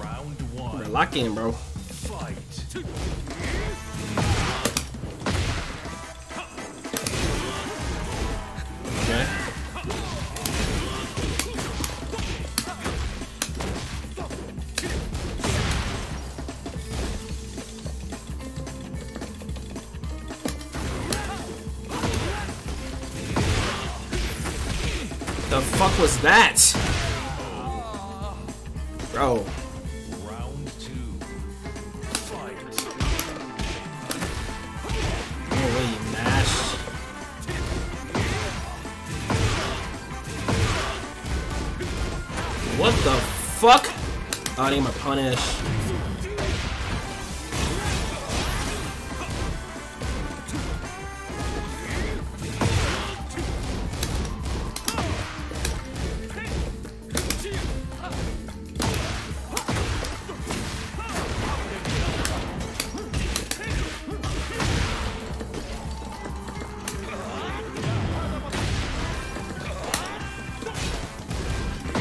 Round one. Lock in, bro. Fight. Okay. The fuck was that? Bro. What the fuck? Oh, I need my punish.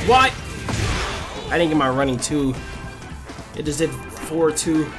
What? I didn't get my running two. It just did four two.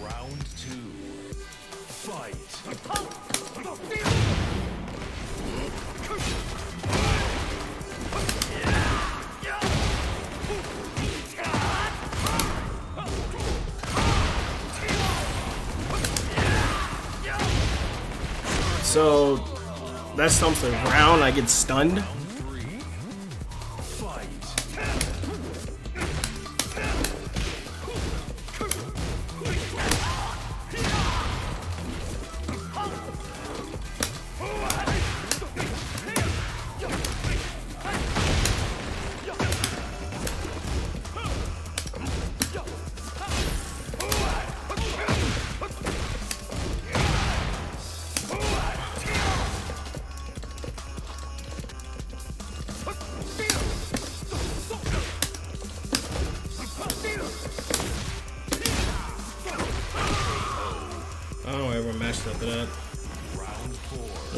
Round two. Fight. So that stumps the ground. I get stunned.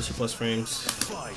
Plus frames? Fight.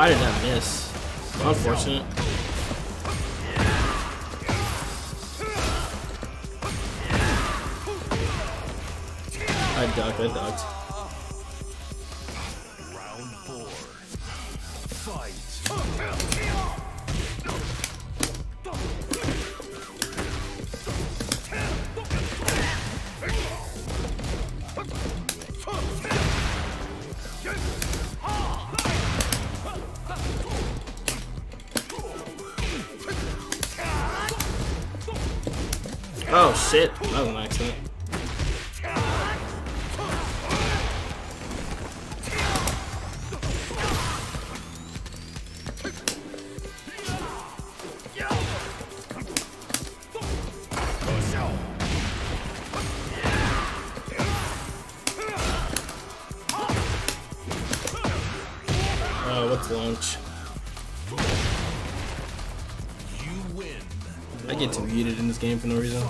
Why did I miss? Unfortunate. I ducked, I ducked. Shit, that was an accident. Oh, what's lunch? You. I get too heated in this game for no reason.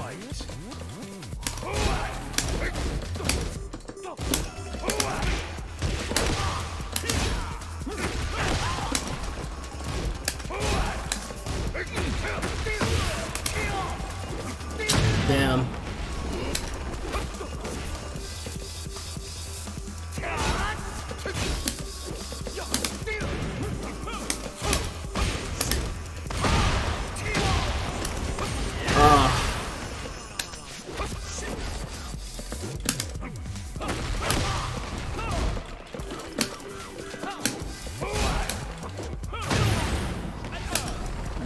Damn. Ah.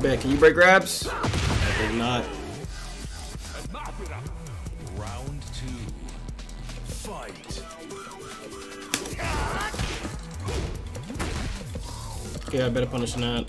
Can you break grabs? I think not. Yeah, I better punish that.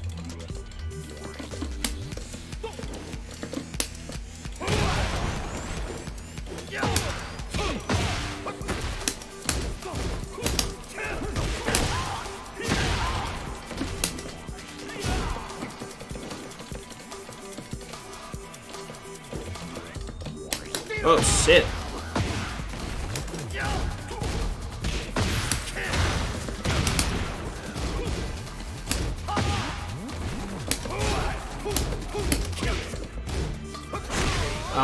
Oh shit.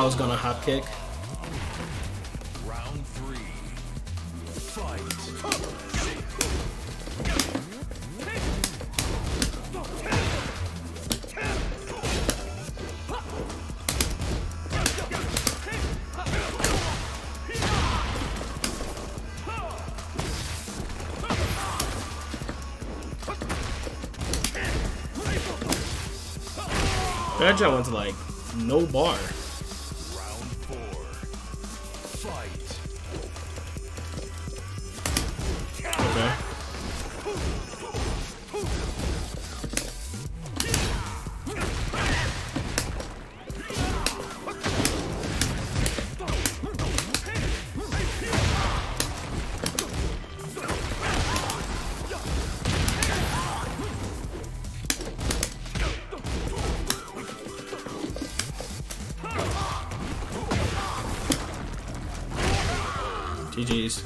I was gonna hop kick. Round three. Fight. That jump went to like no bar. GG's.